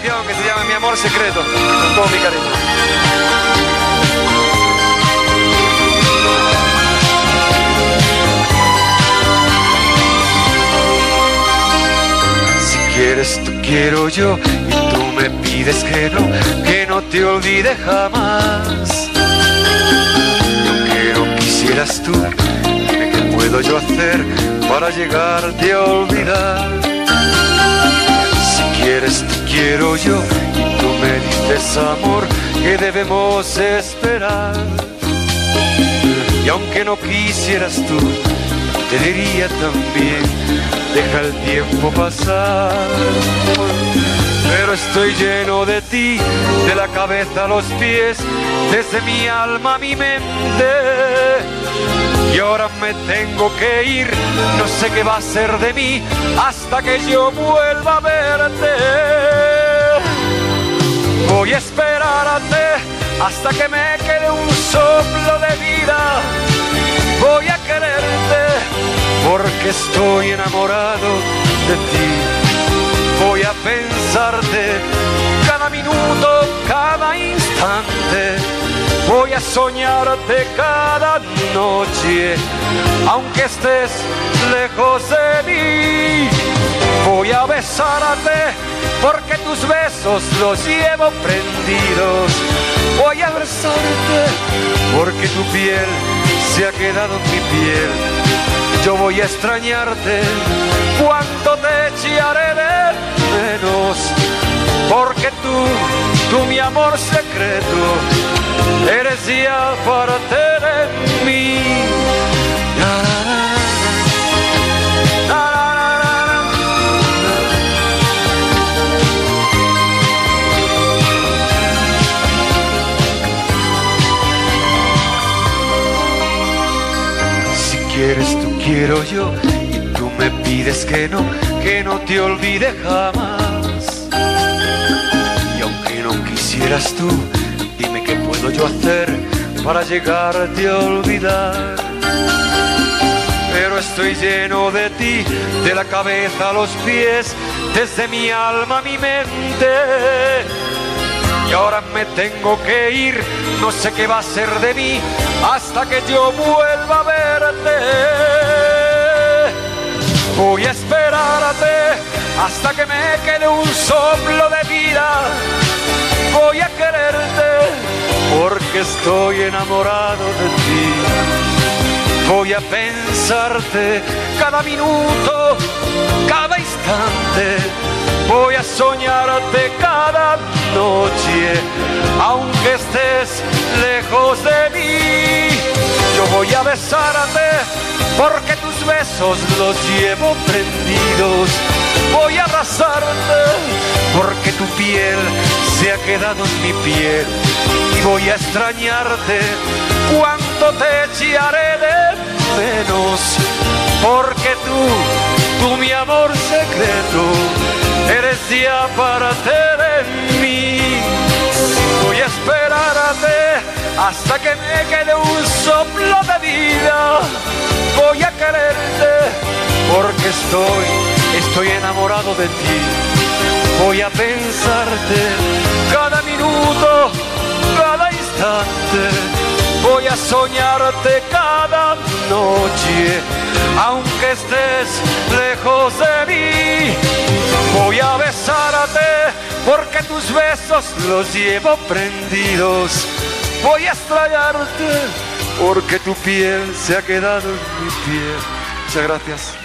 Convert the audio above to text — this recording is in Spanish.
que se llama Mi amor secreto, con todo mi cariño. Si quieres tú quiero yo y tú me pides que no, que no te olvide jamás. Y aunque no quisieras tú, dime qué puedo yo hacer para llegarte a olvidar. Si quieres tú quiero yo y tú me dices amor que debemos esperar. Y aunque no quisieras tú, te diría también, deja el tiempo pasar. Pero estoy lleno de ti, de la cabeza a los pies, desde mi alma a mi mente. Y ahora me tengo que ir, no sé qué va a ser de mí hasta que yo vuelva a verte. Voy a esperarte hasta que me quede un soplo de vida. Voy a quererte porque estoy enamorado de ti. Voy a pensarte cada minuto, cada instante. Voy a soñarte cada noche, aunque estés lejos de mí. Voy a besarte porque tus besos los llevo prendidos. Voy a abrazarte porque tu piel se ha quedado en mi piel. Yo voy a extrañarte tú mi amor secreto, eres ya parte de mí. Si quieres tú quiero yo y tú me pides que no, que no te olvide jamás. Quisieras tú, dime qué puedo yo hacer para llegarte a olvidar. Pero estoy lleno de ti, de la cabeza a los pies, desde mi alma a mi mente. Y ahora me tengo que ir, no sé qué va a ser de mí hasta que yo vuelva a verte. Voy a esperarte hasta que me quede un soplo de vida. Porque estoy enamorado de ti. Voy a pensarte cada minuto, cada instante. Voy a soñarte cada noche, aunque estés lejos de mí. Yo voy a besarte porque tus besos los llevo prendidos. Voy a abrazarte porque tu piel se ha quedado en mi piel. Voy a extrañarte cuánto te echaré de menos. Porque tú, tú mi amor secreto, eres ya parte de mí. Voy a esperarte hasta que me quede un soplo de vida. Voy a quererte porque estoy, estoy enamorado de ti. Voy a pensarte cada minuto, soñarte cada noche, aunque estés lejos de mí. Voy a besarte porque tus besos los llevo prendidos. Voy a extrañarte porque tu piel se ha quedado en mi piel. Muchas gracias.